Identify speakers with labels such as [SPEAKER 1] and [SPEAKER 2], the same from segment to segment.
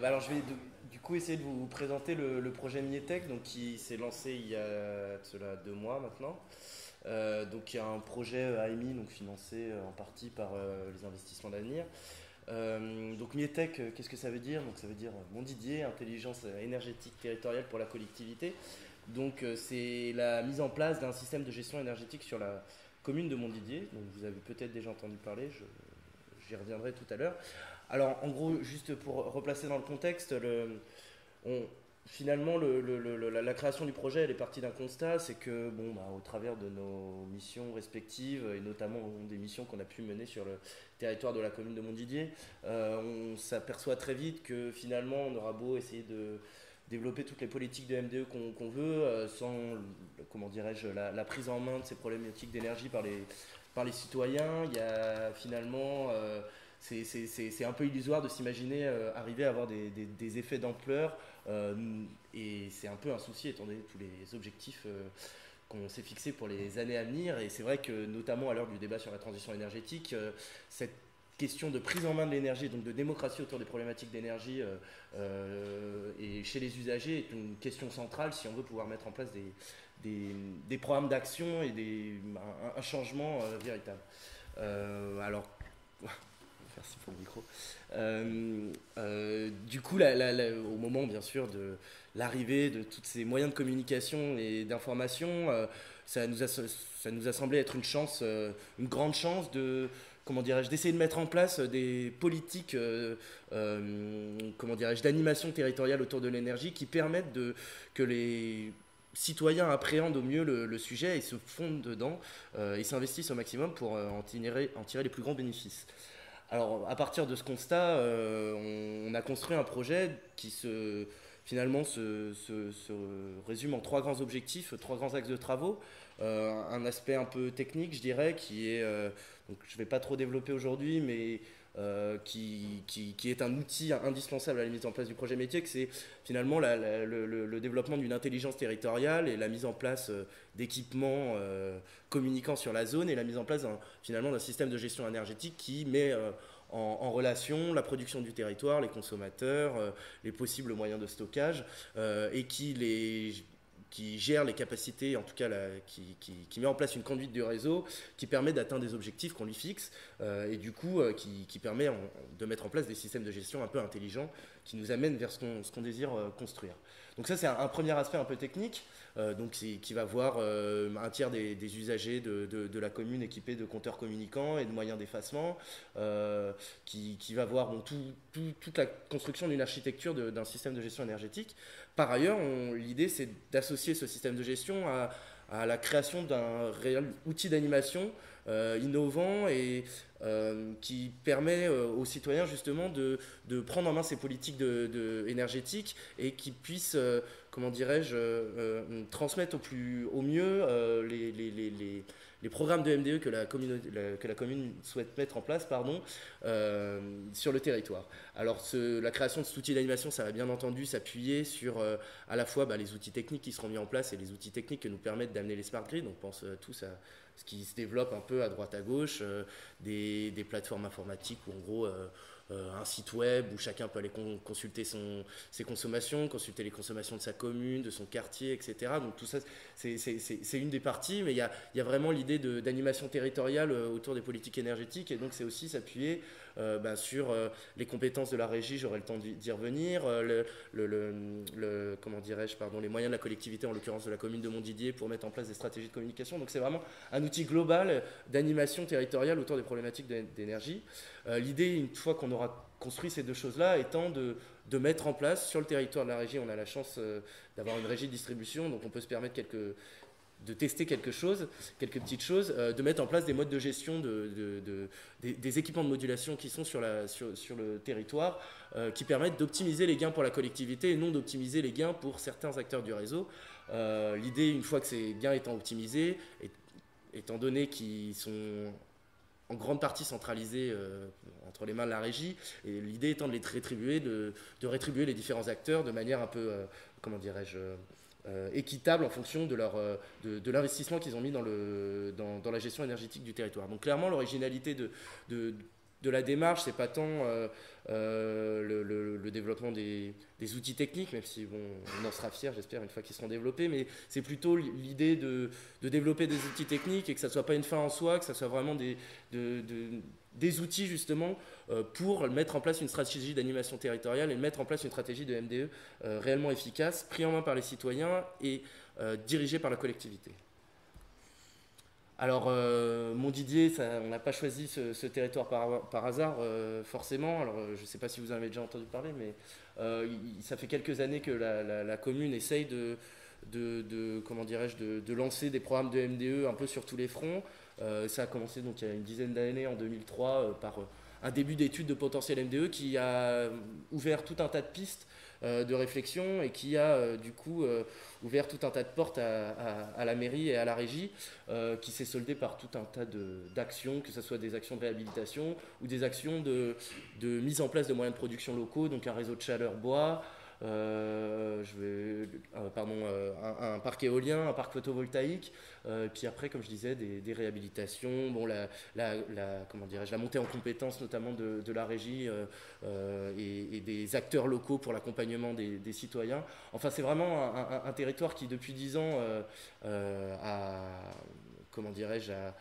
[SPEAKER 1] bah alors je vais du coup essayer de vous présenter le, projet Mietech, donc qui s'est lancé il y a cela deux mois maintenant. donc il y a un projet AMI donc financé en partie par les investissements d'avenir. donc Mietech, qu'est-ce que ça veut dire? Donc ça veut dire mon Didier, intelligence énergétique territoriale pour la collectivité. Donc c'est la mise en place d'un système de gestion énergétique sur la commune de Montdidier, dont vous avez peut-être déjà entendu parler, j'y reviendrai tout à l'heure. Alors, en gros, juste pour replacer dans le contexte, finalement, la, création du projet, elle est partie d'un constat, c'est que, bah, au travers de nos missions respectives, et notamment des missions qu'on a pu mener sur le territoire de la commune de Montdidier, euh, on s'aperçoit très vite que finalement, on aura beau essayer de développer toutes les politiques de MDE qu'on veut, euh, sans, comment dirais-je, la, prise en main de ces problématiques d'énergie par les, par citoyens. Il y a finalement, euh, c'est un peu illusoire de s'imaginer euh, arriver à avoir des, effets d'ampleur, et c'est un peu un souci étant donné tous les objectifs qu'on s'est fixés pour les années à venir. Et c'est vrai que, notamment à l'heure du débat sur la transition énergétique, cette question de prise en main de l'énergie, donc de démocratie autour des problématiques d'énergie euh, euh, et chez les usagers est une question centrale si on veut pouvoir mettre en place des, programmes d'action et des, un, changement euh, véritable. alors, merci pour le micro. du coup, au moment bien sûr de l'arrivée de tous ces moyens de communication et d'information, ça, nous a, ça nous a semblé être une chance, une grande chance de comment d'essayer de mettre en place des politiques, euh, euh, comment d'animation territoriale autour de l'énergie qui permettent que les citoyens appréhendent au mieux le, sujet et se fondent dedans euh, et s'investissent au maximum pour en tirer, en tirer les plus grands bénéfices. Alors, à partir de ce constat, on, a construit un projet qui se, finalement se, résume en trois grands objectifs, trois grands axes de travaux. un aspect un peu technique, je dirais, qui est je ne vais pas trop développer aujourd'hui, mais euh, qui, est un outil indispensable à la mise en place du projet métier, que c'est finalement le, développement d'une intelligence territoriale et la mise en place euh, d'équipements euh, communiquant sur la zone et la mise en place finalement d'un système de gestion énergétique qui met en, en, relation la production du territoire, les consommateurs, les possibles moyens de stockage et qui les qui gère les capacités, en tout cas qui, qui, met en place une conduite du réseau qui permet d'atteindre des objectifs qu'on lui fixe euh, et du coup euh, qui, permet de mettre en place des systèmes de gestion un peu intelligents qui nous amènent vers ce qu'on désire euh, construire. Donc ça c'est un, premier aspect un peu technique, donc qui va voir un tiers des, usagers de, la commune équipés de compteurs communicants et de moyens d'effacement, qui, qui, va voir tout, toute la construction d'une architecture d'un système de gestion énergétique. Par ailleurs, l'idée, c'est d'associer ce système de gestion à, la création d'un réel outil d'animation euh, innovant et euh, qui permet euh, aux citoyens justement de, prendre en main ces politiques énergétiques et qui puissent, comment dirais-je, transmettre au, plus, au mieux les programmes de MDE que la, que commune souhaite mettre en place pardon, euh, sur le territoire. Alors la création de cet outil d'animation, ça va bien entendu s'appuyer sur euh, à la fois bah, les outils techniques qui seront mis en place et les outils techniques qui nous permettent d'amener les smart grids. On pense euh, tous à ce qui se développe un peu à droite à gauche, des, plateformes informatiques où en gros un site web où chacun peut aller consulter ses consommations, consulter les consommations de sa commune, de son quartier, etc. Donc tout ça, c'est une des parties, mais il y a, y a, vraiment l'idée d'animation territoriale euh, autour des politiques énergétiques, et donc c'est aussi s'appuyer euh, ben, sur euh, les compétences de la régie, j'aurai le temps d'y revenir, euh, le, comment dirais-je, pardon, les moyens de la collectivité, en l'occurrence de la commune de Montdidier, pour mettre en place des stratégies de communication. Donc c'est vraiment un outil global d'animation territoriale autour des problématiques d'énergie. L'idée, une fois qu'on aura construit ces deux choses-là, étant de, de, mettre en place sur le territoire de la régie, on a la chance d'avoir une régie de distribution, donc on peut se permettre quelques, de tester quelque chose, quelques petites choses, euh, de mettre en place des modes de gestion de, des, équipements de modulation qui sont sur, le territoire, euh, qui permettent d'optimiser les gains pour la collectivité et non d'optimiser les gains pour certains acteurs du réseau. Euh, l'idée, une fois que ces gains étant optimisés, étant donné qu'ils sont en grande partie centralisés entre les mains de la régie, et l'idée étant de les rétribuer, de, rétribuer les différents acteurs de manière un peu, comment dirais-je, euh, équitable en fonction de, leur, euh, de, l'investissement qu'ils ont mis dans, le, dans, la gestion énergétique du territoire. Donc clairement, l'originalité de, de la démarche, c'est pas tant euh, euh, le, développement des, outils techniques, même si bon, on en sera fier, j'espère, une fois qu'ils seront développés, mais c'est plutôt l'idée de, développer des outils techniques et que ça soit pas une fin en soi, que ça soit vraiment des, des outils justement euh, pour mettre en place une stratégie d'animation territoriale et mettre en place une stratégie de MDE réellement efficace, pris en main par les citoyens et dirigée par la collectivité. Alors, euh, Montdidier, on n'a pas choisi ce, territoire par, hasard, euh, forcément. Alors, euh, je ne sais pas si vous en avez déjà entendu parler, mais ça fait quelques années que la, commune essaye de, comment dirais-je, de, lancer des programmes de MDE un peu sur tous les fronts. ça a commencé donc il y a une dizaine d'années, en 2003, par un début d'étude de potentiel MDE qui a ouvert tout un tas de pistes euh, de réflexion et qui a euh, du coup euh, ouvert tout un tas de portes à, la mairie et à la régie, qui s'est soldé par tout un tas d'actions, que ce soit des actions de réhabilitation ou des actions de, de mise en place de moyens de production locaux, donc un réseau de chaleur bois, je vais, euh, pardon, euh, un, parc éolien, un parc photovoltaïque, puis après, comme je disais, des, réhabilitations, bon, la, la, comment la montée en compétences notamment de, la régie et, des acteurs locaux pour l'accompagnement des, citoyens. Enfin, c'est vraiment un, territoire qui, depuis dix ans, a, comment dirais-je, a,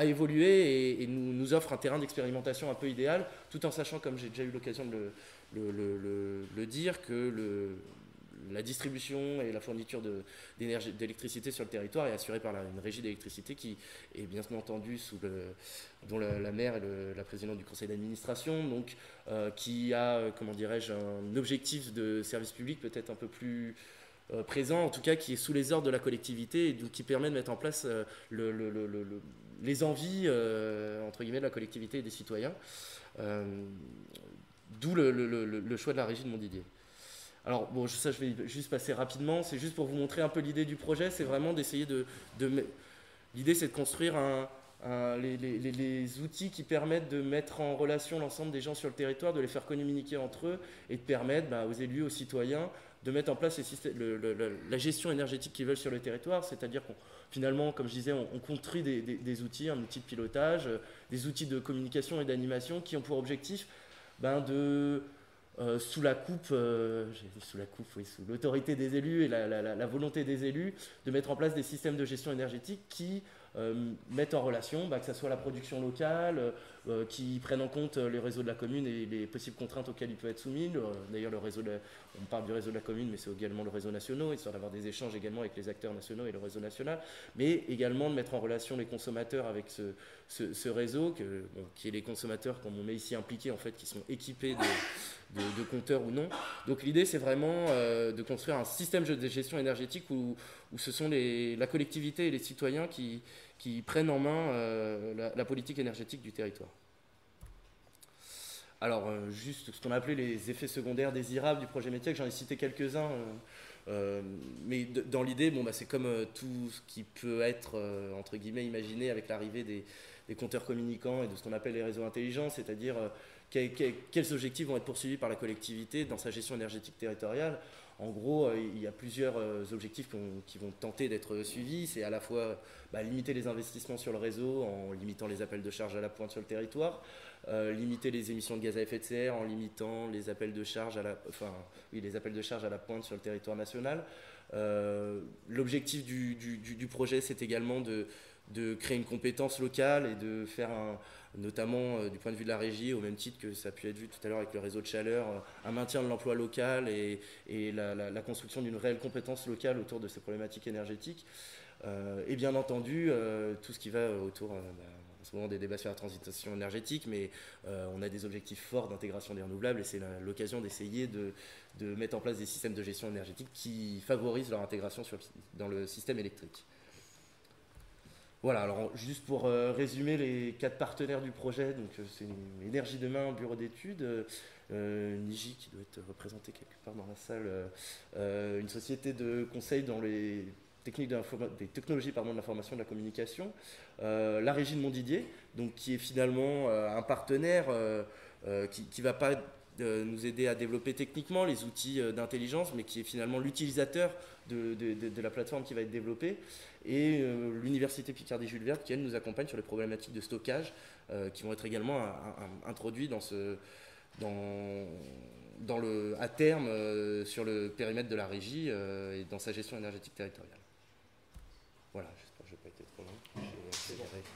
[SPEAKER 1] évolué et, nous, offre un terrain d'expérimentation un peu idéal, tout en sachant, comme j'ai déjà eu l'occasion de le, dire que la distribution et la fourniture d'électricité sur le territoire est assurée par une régie d'électricité qui est bien entendu sous dont la, maire est la présidente du conseil d'administration, euh, qui a, euh, comment dirais-je, un objectif de service public peut-être un peu plus euh, présent, en tout cas qui est sous les ordres de la collectivité et donc qui permet de mettre en place les envies entre guillemets de la collectivité et des citoyens. D'où le, choix de la régie de Montdidier. Alors, bon, ça, je vais juste passer rapidement. C'est juste pour vous montrer un peu l'idée du projet. C'est vraiment d'essayer de. L'idée, c'est de construire les, outils qui permettent de mettre en relation l'ensemble des gens sur le territoire, de les faire communiquer entre eux et de permettre bah, aux élus, aux citoyens de mettre en place la gestion énergétique qu'ils veulent sur le territoire. C'est-à-dire qu'on, finalement, comme je disais, on, construit des, outils, un outil de pilotage, euh, des outils de communication et d'animation qui ont pour objectif ben de, euh, sous la coupe, euh, sous la coupe, oui, sous l'autorité des élus et la, volonté des élus, de mettre en place des systèmes de gestion énergétique qui mettent en relation, bah, que ce soit la production locale, qui prennent en compte les réseaux de la commune et les possibles contraintes auxquelles il peut être soumis. D'ailleurs, le réseau, on parle du réseau de la commune, mais c'est également le réseau national, histoire d'avoir des échanges également avec les acteurs nationaux et le réseau national, mais également de mettre en relation les consommateurs avec ce, réseau, qui est les consommateurs, comme on met ici impliqués, en fait, qui sont équipés de, compteurs ou non. Donc l'idée, c'est vraiment euh, de construire un système de gestion énergétique où, ce sont la collectivité et les citoyens qui, qui prennent en main euh, la, politique énergétique du territoire. Alors, euh, juste ce qu'on appelait les effets secondaires désirables du projet métier, j'en ai cité quelques-uns. mais dans l'idée, bon, bah, c'est comme tout ce qui peut être, entre guillemets, imaginé avec l'arrivée des, compteurs communicants et de ce qu'on appelle les réseaux intelligents, c'est-à-dire euh, quels objectifs vont être poursuivis par la collectivité dans sa gestion énergétique territoriale. En gros, euh, il y a plusieurs euh, objectifs qui vont tenter d'être suivis. C'est à la fois bah, limiter les investissements sur le réseau en limitant les appels de charge à la pointe sur le territoire, limiter les émissions de gaz à effet de serre en limitant les appels de charge à la, pointe sur le territoire national. L'objectif du, projet, c'est également de créer une compétence locale et de faire un, notamment euh, du point de vue de la régie, au même titre que ça a pu être vu tout à l'heure avec le réseau de chaleur, euh, un maintien de l'emploi local et, la, construction d'une réelle compétence locale autour de ces problématiques énergétiques. Euh, et bien entendu, tout ce qui va autour bah, en ce moment des débats sur la transition énergétique, mais on a des objectifs forts d'intégration des renouvelables et c'est l'occasion d'essayer de, mettre en place des systèmes de gestion énergétique qui favorisent leur intégration dans le système électrique. Voilà, alors juste pour euh, résumer les quatre partenaires du projet, donc euh, c'est Énergie Demain, bureau d'études, euh, Niji qui doit être représenté quelque part dans la salle, une société de conseil dans les techniques des technologies de l'information et de la communication, la régie de Montdidier, qui est finalement un partenaire qui ne va pas de nous aider à développer techniquement les outils euh, d'intelligence, mais qui est finalement l'utilisateur de, de, la plateforme qui va être développée, et euh, l'Université Picardie-Jules Verne qui, elle, nous accompagne sur les problématiques de stockage euh, qui vont être également introduits dans ce, dans, dans le, à terme sur le périmètre de la régie et dans sa gestion énergétique territoriale. Voilà, j'espère que je n'ai pas été trop long.